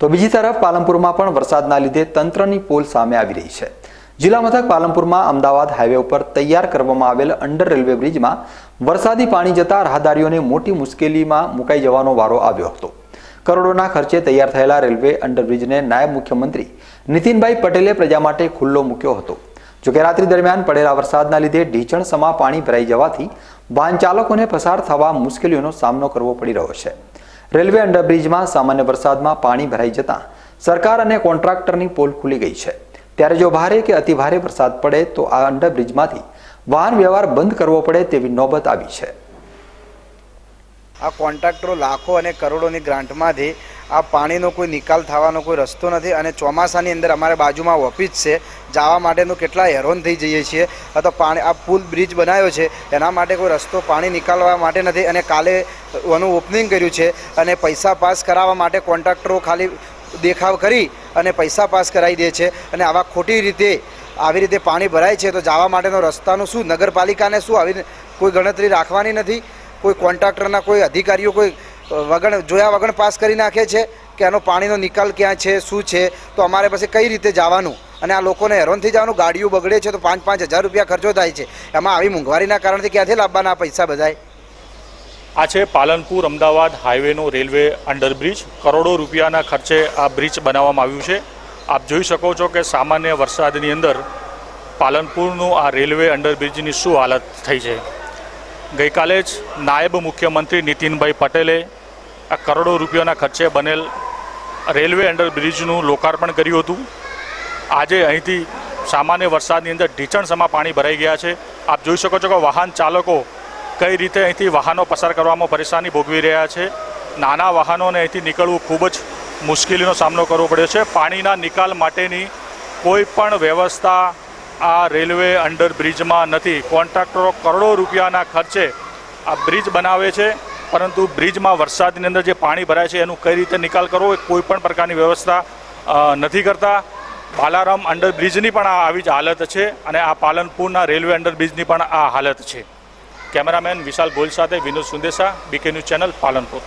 તો બીજી તરફ પાલનપુરમાં પણ વરસાદના લીધે તંત્રની પોલ સામે આવી રહી છે. જિલ્લા મથક પાલનપુરમાં અમદાવાદ હાઈવે ઉપર તૈયાર કરવામાં આવેલ અંડર રેલવે બ્રિજમાં વરસાદી પાણી જતા રાહદારીઓને મોટી મુશ્કેલીમાં મુકાઈ જવાનો વારો આવ્યો હતો. કરોડોના ખર્ચે તૈયાર થયેલા રેલવે અંડરબ્રિજને નાયબ મુખ્યમંત્રી નીતિનભાઈ પટેલે પ્રજા માટે ખુલ્લો મૂક્યો હતો. જોકે રાત્રિ દરમિયાન પડેલા વરસાદના લીધે ઢીચણસમા પાણી ભરાઈ જવાથી વાહન ચાલકોને પસાર થવા મુશ્કેલીઓનો સામનો કરવો પડી રહ્યો છે. રેલવે અંડરબ્રિજમાં સામાન્ય વરસાદમાં પાણી ભરાઈ જતાં સરકાર અને કોન્ટ્રાક્ટરની પોલ ખુલી ગઈ છે. ત્યારે જો ભારે કે અતિભારે વરસાદ પડે તો આ અંડરબ્રિજમાંથી વાહન વ્યવહાર બંધ કરવો પડે તેવી નોબત આવી છે. આ કોન્ટ્રાક્ટરો લાખો અને કરોડોની ગ્રાન્ટમાંથી આ પાણીનો કોઈ નિકાલ થવાનો કોઈ રસ્તો નથી અને ચોમાસાની અંદર અમારે બાજુમાં ઓફિસ છે. જવા માટેનું કેટલા હેરાન થઈ જઈએ છીએ. અથવા પાણી, આ પુલ બ્રિજ બનાવ્યો છે. એના માટે કોઈ રસ્તો પાણી નિકાલવા માટે નથી અને કાલે એનું ઓપનિંગ કર્યું છે અને પૈસા પાસ કરાવવા માટે કોન્ટ્રાક્ટરો ખાલી દેખાવ કરી અને પૈસા પાસ કરાવી દે છે અને આવા ખોટી રીતે, આવી રીતે પાણી ભરાય છે તો જવા માટેનો રસ્તાનું શું? નગરપાલિકાને શું આવી કોઈ ગણતરી રાખવાની નથી? કોઈ કોન્ટ્રાક્ટરના કોઈ અધિકારીઓ કોઈ વગણ જોયા વગણ પાસ કરી નાખે છે કે આનો પાણીનો નિકાલ ક્યાં છે, શું છે? તો અમારે પછી કઈ રીતે જવાનું? અને આ લોકોને હેરાન થઈ જવાનું, ગાડીઓ બગડે છે તો પાંચ પાંચ હજાર રૂપિયા ખર્ચો થાય છે. એમાં આવી મોંઘવારીના કારણથી ક્યાંથી લાવવાના પૈસા બધાય? આ છે પાલનપુર અમદાવાદ હાઈવેનો રેલવે અંડરબ્રિજ. કરોડો રૂપિયાના ખર્ચે આ બ્રિજ બનાવવામાં આવ્યું છે. આપ જોઈ શકો છો કે સામાન્ય વરસાદની અંદર પાલનપુરનું આ રેલવે અંડરબ્રિજની શું હાલત થઈ છે. ગઈકાલે જ નાયબ મુખ્યમંત્રી નીતિનભાઈ પટેલે આ કરોડો રૂપિયાના ખર્ચે બનેલ રેલવે અંડરબ્રિજનું લોકાર્પણ કર્યું હતું. આજે અહીંથી સામાન્ય વરસાદની અંદર ઢીચણસમાં પાણી ભરાઈ ગયા છે. આપ જોઈ શકો છો કે વાહન ચાલકો કઈ રીતે અહીંથી વાહનો પસાર કરવામાં પરેશાની ભોગવી રહ્યા છે. નાના વાહનોને અહીંથી નીકળવું ખૂબ જ મુશ્કેલીનો સામનો કરવો પડ્યો છે. પાણીના નિકાલ માટેની કોઈ પણ વ્યવસ્થા આ રેલવે અંડરબ્રિજમાં નથી. કોન્ટ્રાક્ટરો કરોડો રૂપિયાના ખર્ચે આ બ્રિજ બનાવે છે, પરંતુ બ્રિજમાં વરસાદની અંદર જે પાણી ભરાય છે, એનું કઈ રીતે નિકાલ કરવો એ કોઈ પણ પ્રકારની વ્યવસ્થા નથી કરતા. બાલારામ અંડરબ્રિજની પણ આ આવી જ હાલત છે અને આ પાલનપુરના રેલવે અંડરબ્રિજની પણ આ હાલત છે. કેમેરામેન વિશાલ ગોલ સાથે Vinod Sundesa, BK news channel Palanpur.